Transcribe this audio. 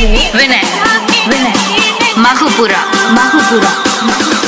Vinay. Vinay. Mahupura Mahupura Mahupura.